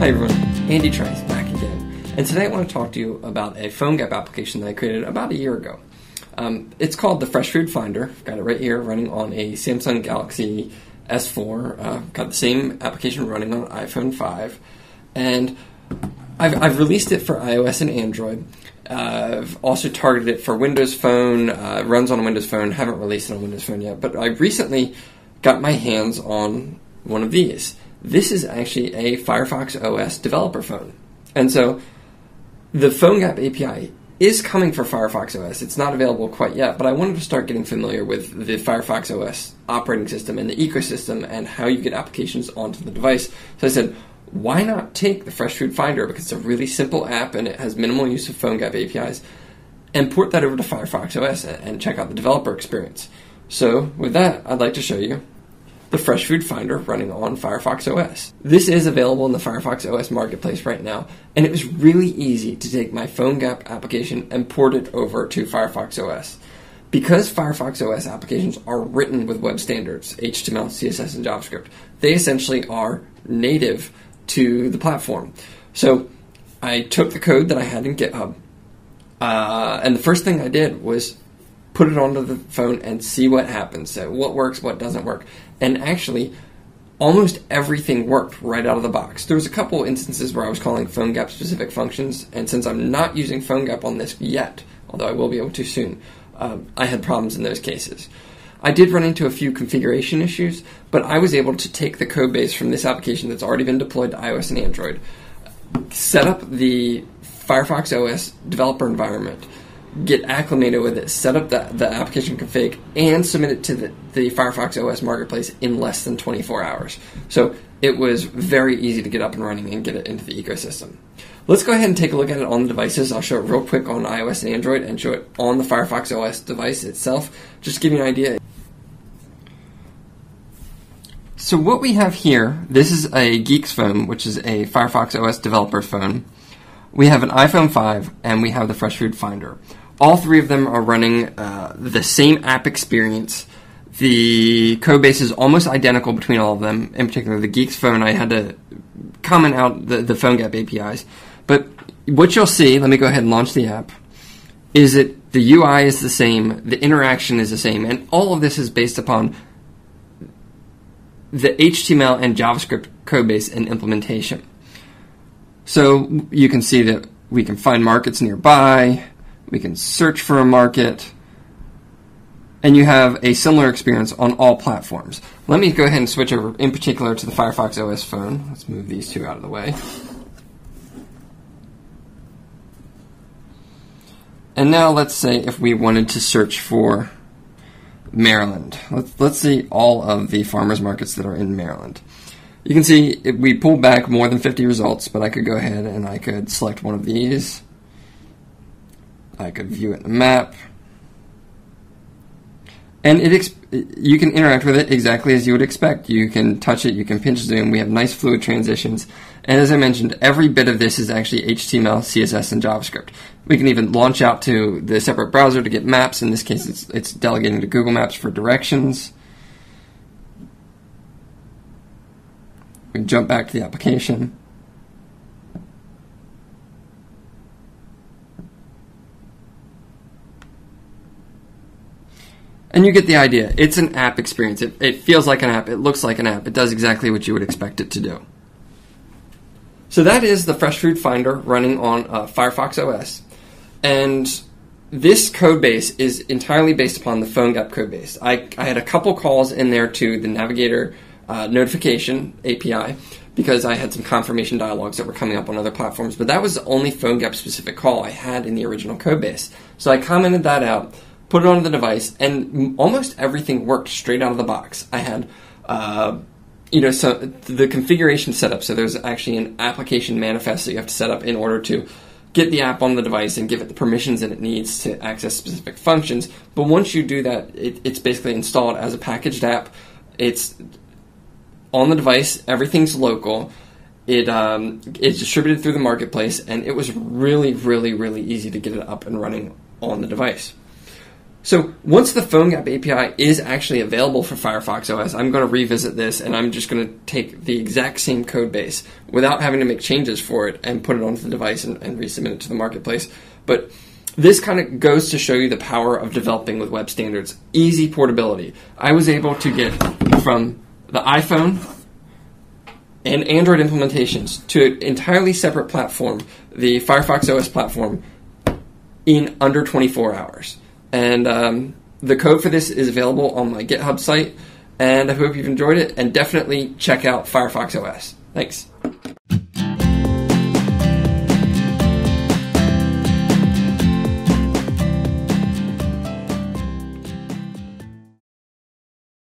Hi everyone, Andy Trice back again. And today I want to talk to you about a PhoneGap application that I created about a year ago. Um, it's called the Fresh Food Finder. Got it right here running on a Samsung Galaxy S4. Uh, got the same application running on iPhone 5. And I've, I've released it for iOS and Android. Uh, I've also targeted it for Windows Phone, uh, runs on a Windows Phone, haven't released it on Windows Phone yet, but I recently got my hands on one of these. This is actually a Firefox OS developer phone. And so the PhoneGap API is coming for Firefox OS. It's not available quite yet, but I wanted to start getting familiar with the Firefox OS operating system and the ecosystem and how you get applications onto the device. So I said, why not take the Fresh Food Finder because it's a really simple app and it has minimal use of PhoneGap APIs and port that over to Firefox OS and check out the developer experience. So with that, I'd like to show you the Fresh Food Finder running on Firefox OS. This is available in the Firefox OS marketplace right now, and it was really easy to take my PhoneGap application and port it over to Firefox OS. Because Firefox OS applications are written with web standards, HTML, CSS, and JavaScript, they essentially are native to the platform. So I took the code that I had in GitHub, uh, and the first thing I did was put it onto the phone and see what happens. So what works, what doesn't work. And actually, almost everything worked right out of the box. There was a couple instances where I was calling PhoneGap specific functions, and since I'm not using PhoneGap on this yet, although I will be able to soon, um, I had problems in those cases. I did run into a few configuration issues, but I was able to take the code base from this application that's already been deployed to iOS and Android, set up the Firefox OS developer environment, get acclimated with it, set up the, the application config, and submit it to the, the Firefox OS marketplace in less than 24 hours. So it was very easy to get up and running and get it into the ecosystem. Let's go ahead and take a look at it on the devices. I'll show it real quick on iOS and Android and show it on the Firefox OS device itself, just to give you an idea. So what we have here, this is a Geeksphone, which is a Firefox OS developer phone. We have an iPhone 5 and we have the Fresh Food Finder. All three of them are running uh, the same app experience. The code base is almost identical between all of them. In particular, the Geeksphone, I had to comment out the, the PhoneGap APIs. But what you'll see, let me go ahead and launch the app, is that the UI is the same, the interaction is the same, and all of this is based upon the HTML and JavaScript code base and implementation. So you can see that we can find markets nearby, we can search for a market, and you have a similar experience on all platforms. Let me go ahead and switch over in particular to the Firefox OS phone. Let's move these two out of the way. And now let's say if we wanted to search for Maryland. Let's, let's see all of the farmers markets that are in Maryland. You can see we pulled back more than 50 results, but I could go ahead and I could select one of these I could view it in the map. And it you can interact with it exactly as you would expect. You can touch it, you can pinch zoom. We have nice fluid transitions. And as I mentioned, every bit of this is actually HTML, CSS, and JavaScript. We can even launch out to the separate browser to get maps. In this case, it's, it's delegating to Google Maps for directions. We can jump back to the application. And you get the idea. It's an app experience. It, it feels like an app. It looks like an app. It does exactly what you would expect it to do. So that is the Fresh Food Finder running on uh, Firefox OS. And this code base is entirely based upon the PhoneGap code base. I, I had a couple calls in there to the Navigator uh, notification API because I had some confirmation dialogues that were coming up on other platforms, but that was the only PhoneGap specific call I had in the original code base. So I commented that out put it on the device, and almost everything worked straight out of the box. I had, uh, you know, so the configuration setup. So there's actually an application manifest that you have to set up in order to get the app on the device and give it the permissions that it needs to access specific functions. But once you do that, it, it's basically installed as a packaged app. It's on the device. Everything's local. It um, it's distributed through the marketplace, and it was really, really, really easy to get it up and running on the device. So once the PhoneGap API is actually available for Firefox OS, I'm going to revisit this and I'm just going to take the exact same code base without having to make changes for it and put it onto the device and, and resubmit it to the marketplace. But this kind of goes to show you the power of developing with web standards. Easy portability. I was able to get from the iPhone and Android implementations to an entirely separate platform, the Firefox OS platform, in under 24 hours. And um, the code for this is available on my GitHub site. And I hope you've enjoyed it. And definitely check out Firefox OS. Thanks.